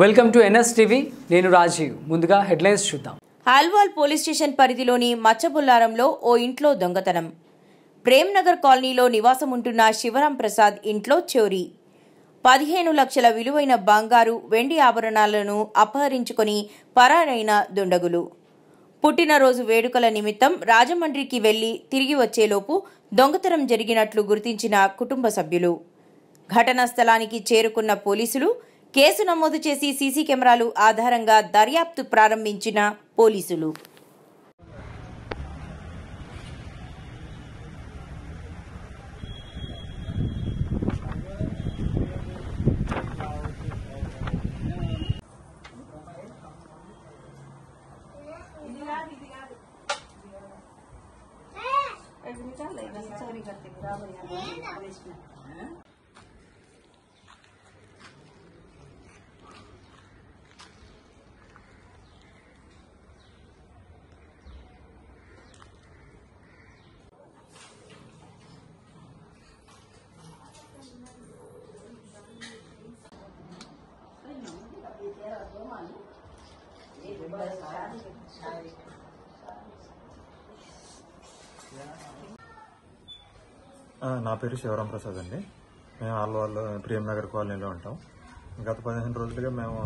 Welcome to NS TV. నేను రాజీవ్. ముందుగా headlines చూద్దాం. ఆల్వాల్ పోలీస్ స్టేషన్ పరిధిలోని మచ్చబుల్లారంలో ఓ ఇంట్లో దొంగతనం. ప్రేమ్ నగర్ కాలనీలో నివాసం ఉంటున్న శివరాం ప్రసాద్ ఇంట్లో చోరీ. పదిహేను లక్షల విలువైన బంగారు వెండి ఆభరణాలను అపహరించుకొని పరారైన దుండగులు. పుట్టినరోజు వేడుకల నిమిత్తం రాజమండ్రికి వెళ్ళి తిరిగి వచ్చేలోపు దొంగతనం జరిగినట్లు గుర్తించిన కుటుంబ సభ్యులు. ఘటనా స్థలానికి చేరుకున్న పోలీసులు కేసు నమోదు చేసి సీసీ కెమెరాలు ఆధారంగా దర్యాప్తు ప్రారంభించిన పోలీసులు. ఆ, నా పేరు శివరాం ప్రసాద్ అండి. మేము ఆల్వాళ్ళు ప్రేమనగర్ కాలనీలో ఉంటాం. గత పదిహేను రోజులుగా మేము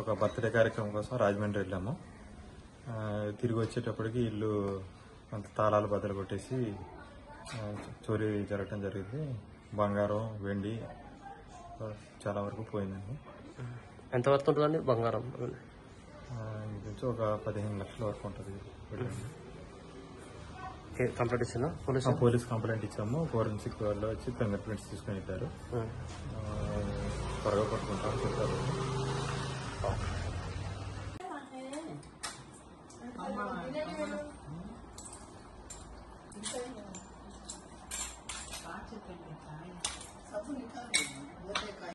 ఒక బర్త్డే కార్యక్రమం కోసం రాజమండ్రి వెళ్ళాము. తిరిగి వచ్చేటప్పటికి ఇల్లు అంత తాళాలు బద్దలు కొట్టేసి చోరీ జరగటం జరిగింది. బంగారం వెండి చాలా వరకు పోయిందండి. ఎంత వరకు ఉంటుందండి బంగారం. ఇది వచ్చి ఒక పదిహేను లక్షల వరకు ఉంటుంది. కంప్లైంట్ ఇచ్చినా పోలీస్? పోలీస్ కంప్లైంట్ ఇచ్చాము. ఫోరెన్సిక్ వాళ్ళు వచ్చి ఫింగర్ ప్రింట్స్ తీసుకొని వెళ్తారు త్వరగా పట్టుకుంటామని చెప్పారు.